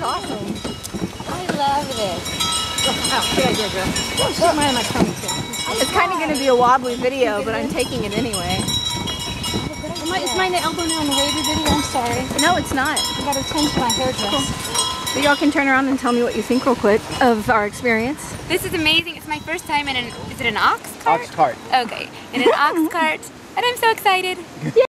is awesome. I love this. Oh, good idea, girl. Oh, shit, my. It's kind of going to be a wobbly video, but I'm taking it anyway. Am I, is mine elbow now in the wavy video? I'm sorry. No, it's not. I got to change my hairdress. So y'all can turn around and tell me what you think real quick of our experience. This is amazing. It's my first time in an, is it an ox cart? Ox cart. Okay, in an ox cart. And I'm so excited. Yeah.